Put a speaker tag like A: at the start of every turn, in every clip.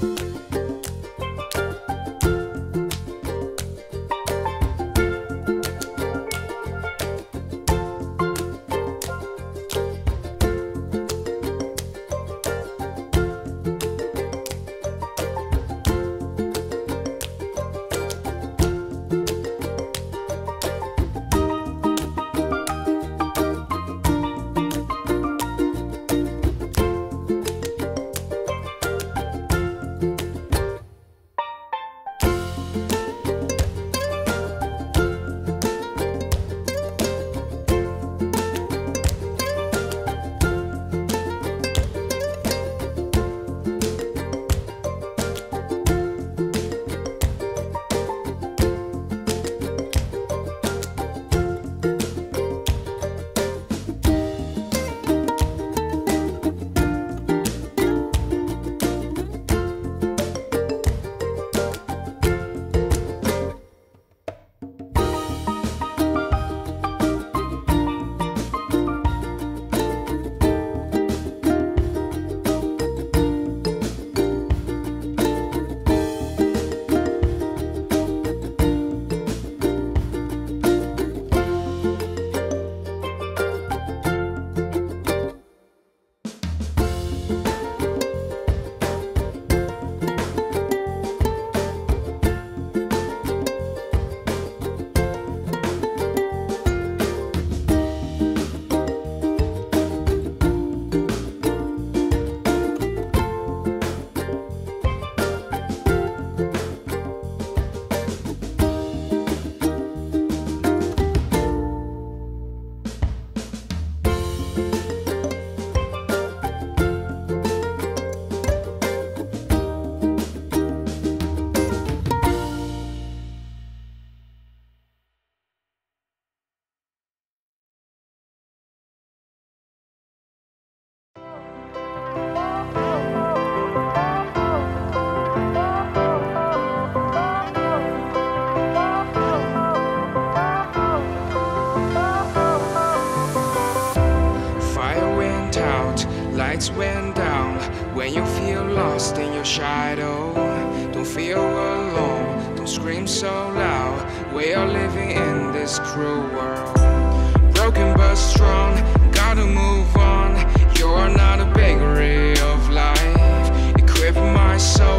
A: Bye. feel alone. Don't scream so loud. We are living in this cruel world. Broken but strong, gotta move on. You're not a bakery of life. Equip my soul.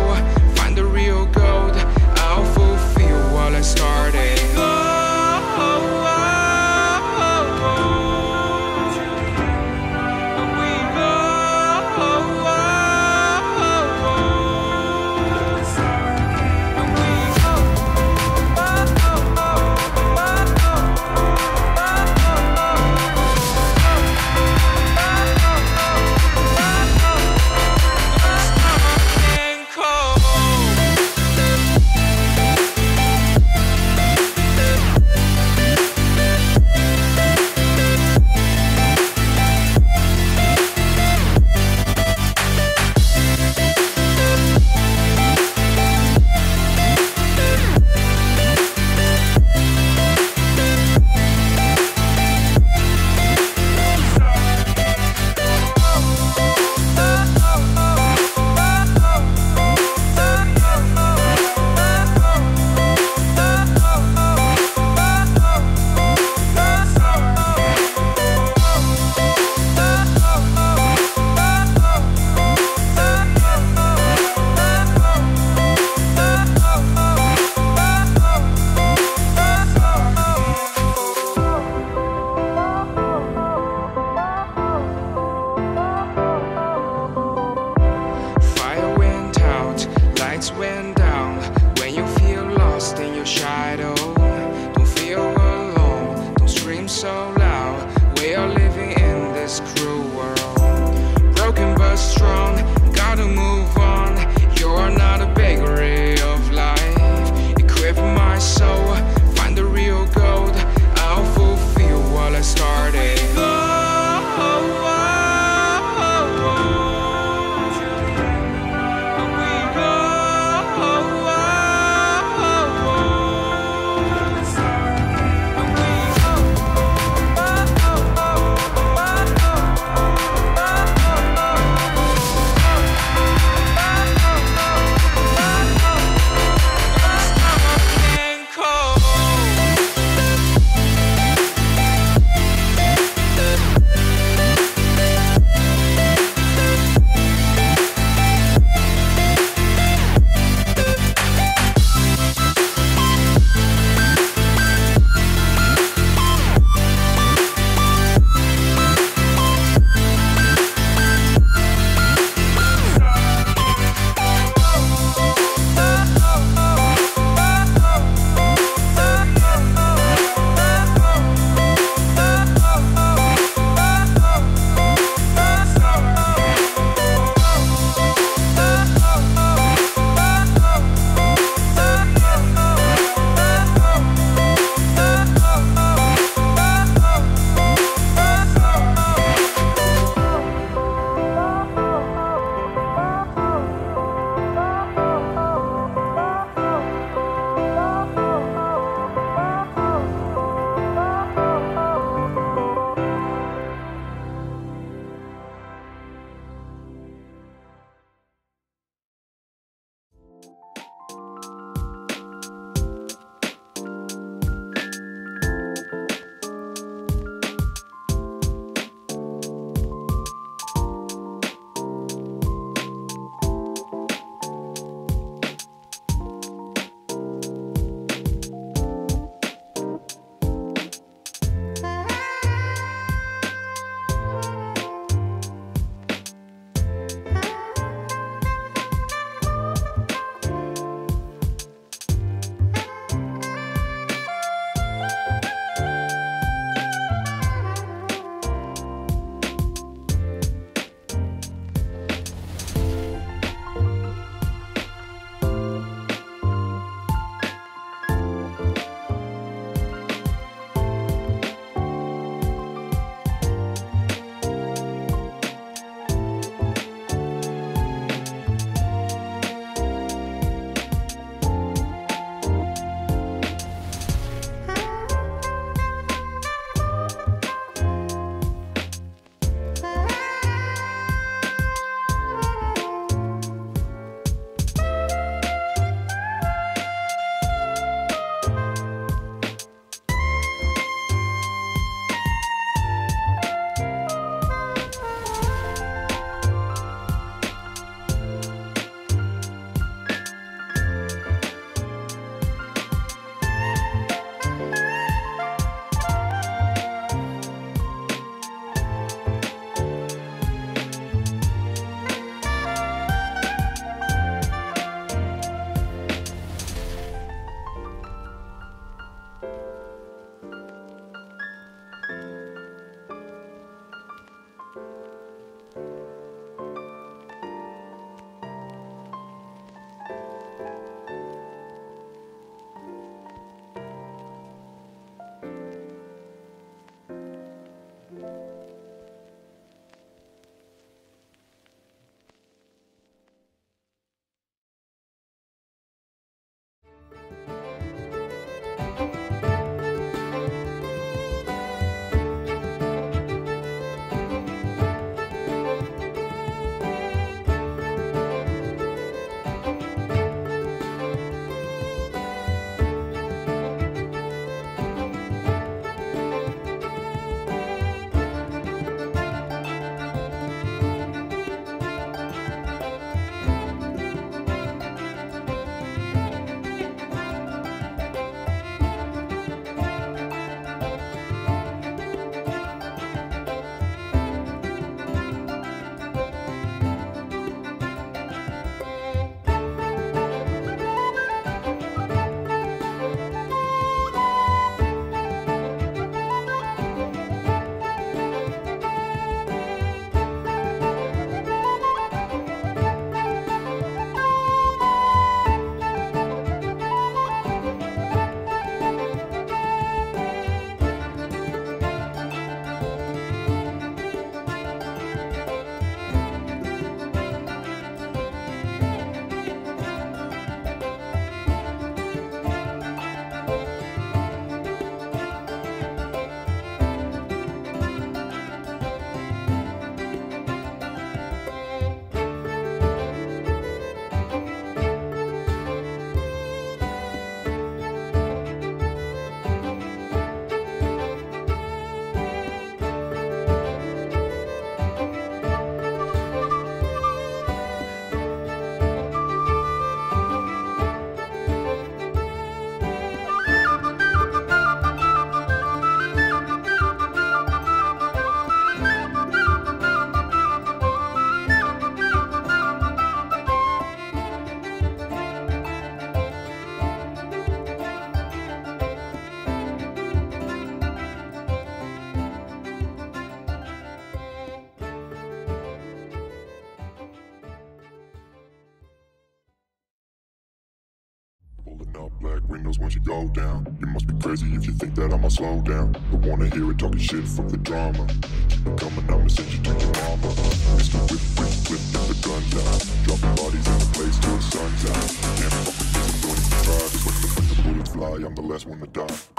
A: You
B: down. You must be crazy if you think that I'ma slow down. Don't wanna hear it talking shit, fuck the drama. Keep it coming, I'ma send you to your mama. Mr. Whip, whip, whip, get the guns out. Dropping bodies in the place till the sun's out. Can't fuck with this, I'm going to try. When when the bullets fly, I'm the last one to die.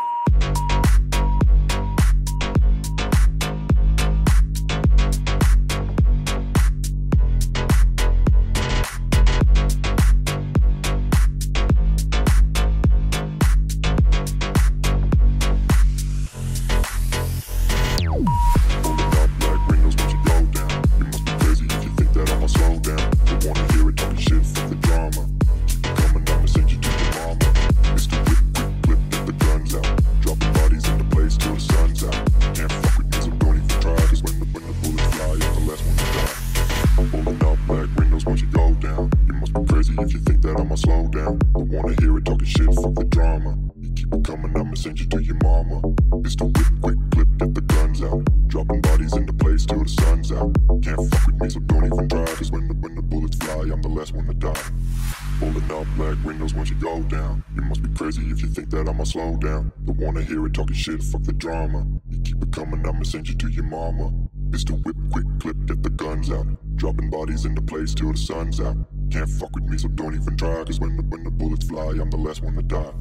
B: Wanna hear it talking shit, fuck the drama. You keep it coming, I'ma send you to your mama. Mr. Whip, quick, clip, get the guns out. Dropping bodies into place till the sun's out. Can't fuck with me, so don't even try. Cause when the, when the bullets fly, I'm the last one to die. Pulling up black windows once you go down. You must be crazy if you think that I'ma slow down. Don't wanna hear it talking shit, fuck the drama. You keep it coming, I'ma send you to your mama. Mr. Whip, quick clip, get the guns out. Dropping bodies into place till the sun's out. Can't fuck with me, so don't even try. Cause when the, when the bullets fly, I'm the last one to die.